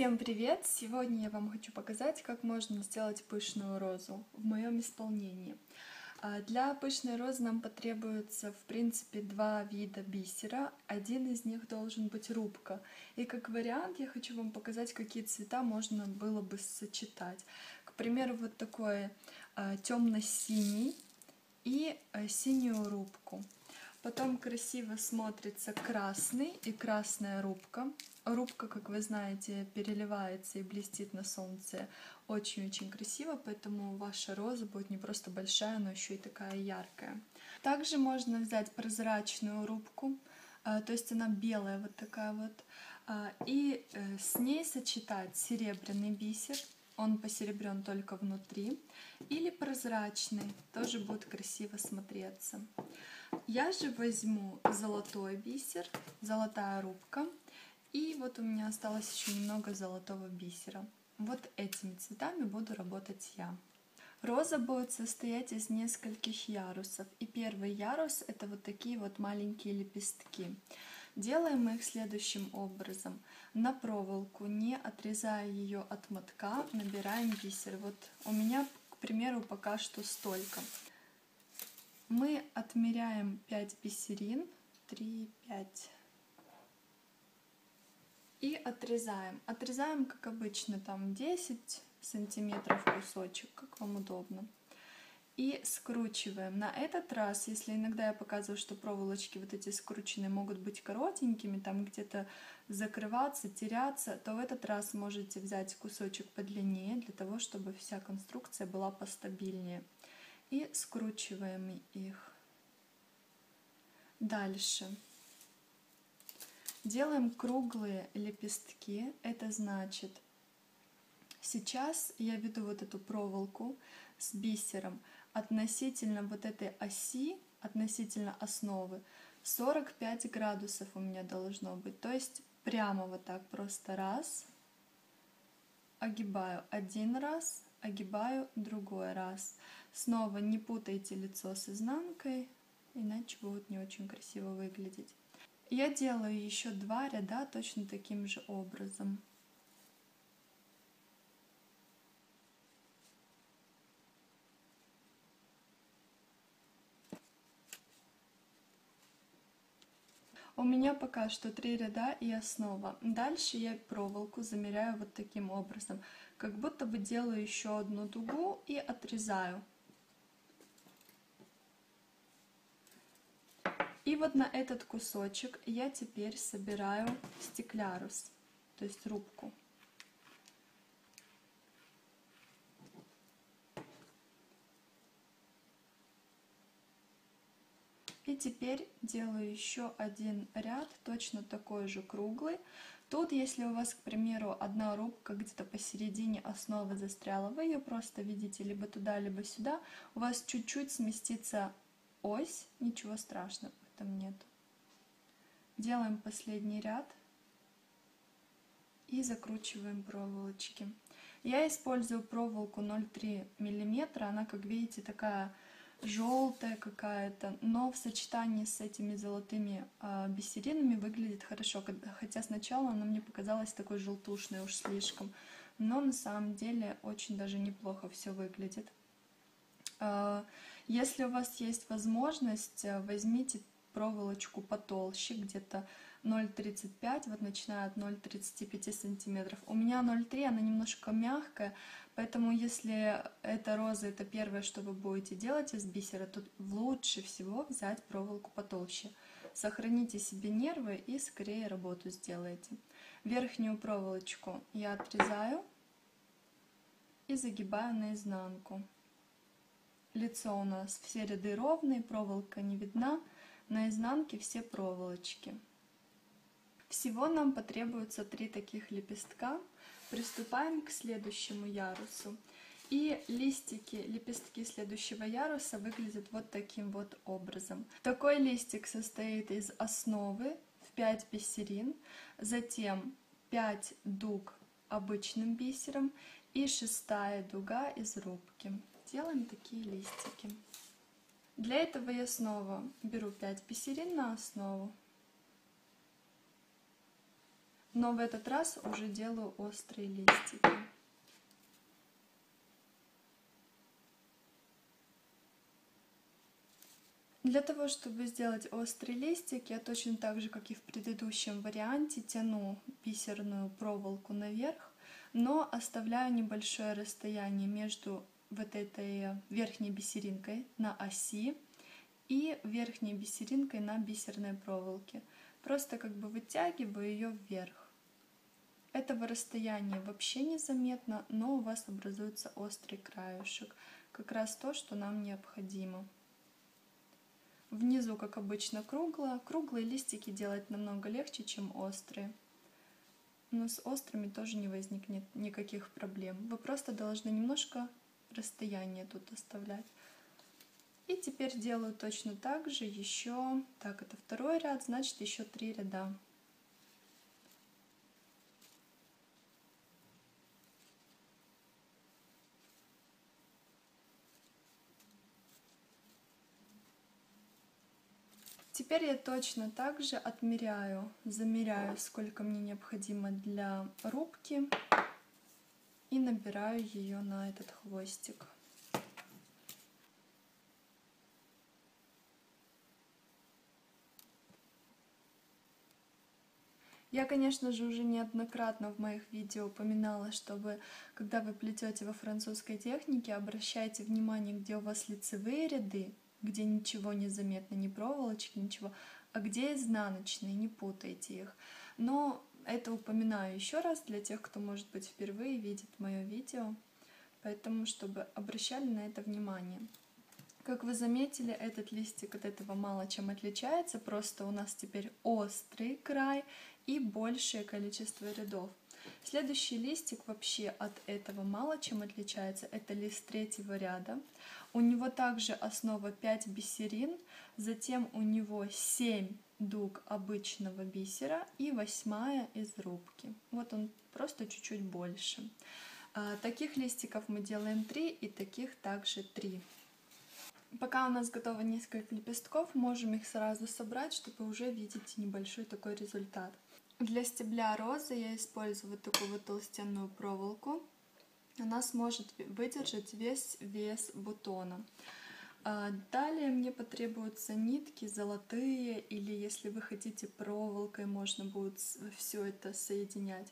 Всем привет! Сегодня я вам хочу показать, как можно сделать пышную розу в моем исполнении. А, для пышной розы нам потребуется, в принципе, два вида бисера. Один из них должен быть рубка. И как вариант я хочу вам показать, какие цвета можно было бы сочетать. К примеру, вот такой а, темно-синий и а, синюю рубку. Потом красиво смотрится красный и красная рубка. Рубка, как вы знаете, переливается и блестит на солнце очень-очень красиво, поэтому ваша роза будет не просто большая, но еще и такая яркая. Также можно взять прозрачную рубку, а, то есть она белая вот такая вот, а, и э, с ней сочетать серебряный бисер, он посеребрен только внутри, или прозрачный, тоже будет красиво смотреться. Я же возьму золотой бисер, золотая рубка, и вот у меня осталось еще немного золотого бисера. Вот этими цветами буду работать я. Роза будет состоять из нескольких ярусов. И первый ярус это вот такие вот маленькие лепестки. Делаем их следующим образом. На проволоку, не отрезая ее от мотка, набираем бисер. Вот у меня, к примеру, пока что столько. Мы отмеряем 5 бисерин, 3, 5, и отрезаем. Отрезаем, как обычно, там 10 сантиметров кусочек, как вам удобно. И скручиваем. На этот раз, если иногда я показываю, что проволочки вот эти скрученные могут быть коротенькими, там где-то закрываться, теряться, то в этот раз можете взять кусочек подлиннее, для того, чтобы вся конструкция была постабильнее. И скручиваем их. Дальше. Делаем круглые лепестки. Это значит, сейчас я веду вот эту проволоку с бисером относительно вот этой оси, относительно основы, 45 градусов у меня должно быть. То есть прямо вот так просто раз, огибаю один раз, огибаю другой раз. Снова не путайте лицо с изнанкой, иначе будет не очень красиво выглядеть. Я делаю еще два ряда точно таким же образом. У меня пока что три ряда и основа. Дальше я проволоку замеряю вот таким образом, как будто бы делаю еще одну дугу и отрезаю. И вот на этот кусочек я теперь собираю стеклярус, то есть рубку. Теперь делаю еще один ряд, точно такой же круглый. Тут, если у вас, к примеру, одна рубка где-то посередине основы застряла, вы ее просто видите либо туда, либо сюда, у вас чуть-чуть сместится ось, ничего страшного этом нет. Делаем последний ряд и закручиваем проволочки. Я использую проволоку 0,3 мм, она, как видите, такая желтая какая-то, но в сочетании с этими золотыми э, бисеринами выглядит хорошо, хотя сначала она мне показалась такой желтушной уж слишком, но на самом деле очень даже неплохо все выглядит. Э, если у вас есть возможность, возьмите проволочку потолще, где-то 0,35, вот начиная от 0,35 сантиметров. У меня 0,3, она немножко мягкая, поэтому если эта роза, это первое, что вы будете делать из бисера, то лучше всего взять проволоку потолще. Сохраните себе нервы и скорее работу сделайте. Верхнюю проволочку я отрезаю и загибаю наизнанку. Лицо у нас все ряды ровные, проволока не видна на изнанке все проволочки. Всего нам потребуется три таких лепестка. Приступаем к следующему ярусу. И листики, лепестки следующего яруса выглядят вот таким вот образом. Такой листик состоит из основы в 5 бисерин, затем 5 дуг обычным бисером и шестая дуга из рубки. Делаем такие листики. Для этого я снова беру 5 бисерин на основу. но в этот раз уже делаю острые листики. Для того, чтобы сделать острый листик, я точно так же, как и в предыдущем варианте, тяну бисерную проволоку наверх, но оставляю небольшое расстояние между вот этой верхней бисеринкой на оси и верхней бисеринкой на бисерной проволоке. Просто как бы вытягиваю ее вверх. Этого расстояния вообще незаметно, но у вас образуется острый краешек. Как раз то, что нам необходимо. Внизу, как обычно, кругло. Круглые листики делать намного легче, чем острые. Но с острыми тоже не возникнет никаких проблем. Вы просто должны немножко расстояние тут оставлять. И теперь делаю точно так же еще, так, это второй ряд, значит еще три ряда. Теперь я точно так же отмеряю, замеряю, сколько мне необходимо для рубки и набираю ее на этот хвостик. Я, конечно же, уже неоднократно в моих видео упоминала, чтобы, когда вы плетете во французской технике, обращайте внимание, где у вас лицевые ряды, где ничего не заметно, ни проволочки, ничего, а где изнаночные, не путайте их. Но это упоминаю еще раз для тех, кто, может быть, впервые видит мое видео, поэтому, чтобы обращали на это внимание. Как вы заметили, этот листик от этого мало чем отличается, просто у нас теперь острый край и большее количество рядов. Следующий листик вообще от этого мало чем отличается. Это лист третьего ряда. У него также основа 5 бисерин, затем у него 7 дуг обычного бисера и восьмая из рубки. Вот он просто чуть-чуть больше. А, таких листиков мы делаем 3 и таких также 3. Пока у нас готово несколько лепестков, можем их сразу собрать, чтобы уже видеть небольшой такой результат. Для стебля розы я использую вот такую вот толстенную проволоку. Она сможет выдержать весь вес бутона. А, далее мне потребуются нитки золотые, или если вы хотите проволокой, можно будет все это соединять.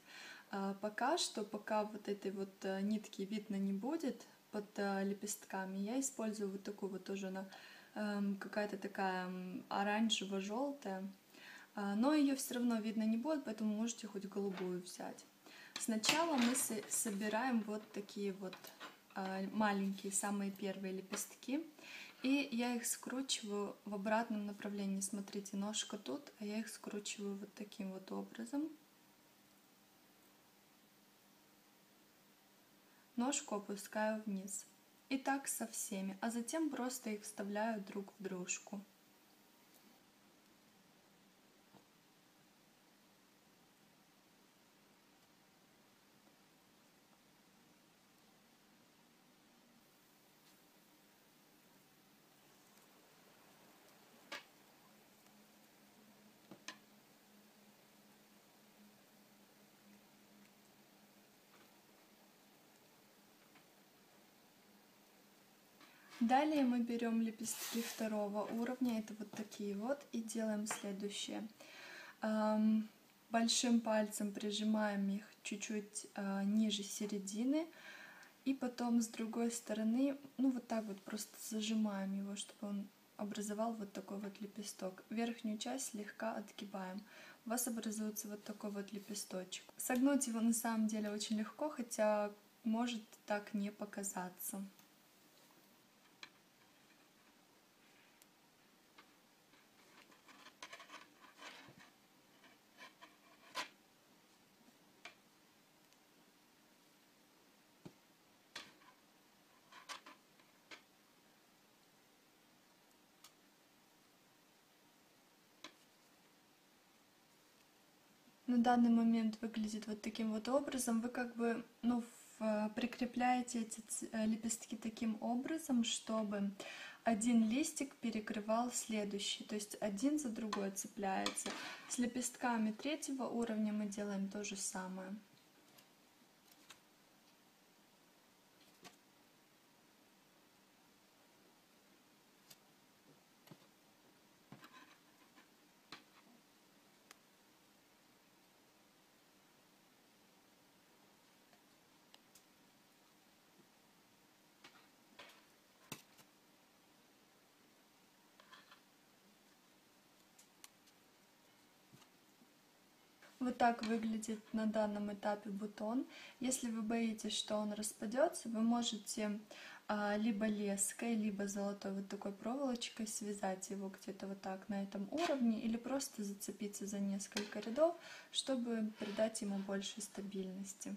А, пока что, пока вот этой вот э, нитки видно не будет под э, лепестками, я использую вот такую вот тоже она эм, какая-то такая оранжево-желтая но ее все равно видно не будет, поэтому можете хоть голубую взять. Сначала мы собираем вот такие вот а, маленькие, самые первые лепестки. И я их скручиваю в обратном направлении. Смотрите, ножка тут, а я их скручиваю вот таким вот образом. Ножку опускаю вниз. И так со всеми. А затем просто их вставляю друг в дружку. Далее мы берем лепестки второго уровня, это вот такие вот, и делаем следующее. Большим пальцем прижимаем их чуть-чуть а, ниже середины, и потом с другой стороны, ну вот так вот просто зажимаем его, чтобы он образовал вот такой вот лепесток. Верхнюю часть слегка отгибаем. У вас образуется вот такой вот лепесточек. Согнуть его на самом деле очень легко, хотя может так не показаться. На данный момент выглядит вот таким вот образом. Вы как бы ну, в, прикрепляете эти э, лепестки таким образом, чтобы один листик перекрывал следующий, то есть один за другой цепляется. С лепестками третьего уровня мы делаем то же самое. Вот так выглядит на данном этапе бутон. Если вы боитесь, что он распадется, вы можете а, либо леской, либо золотой вот такой проволочкой связать его где-то вот так на этом уровне, или просто зацепиться за несколько рядов, чтобы придать ему больше стабильности.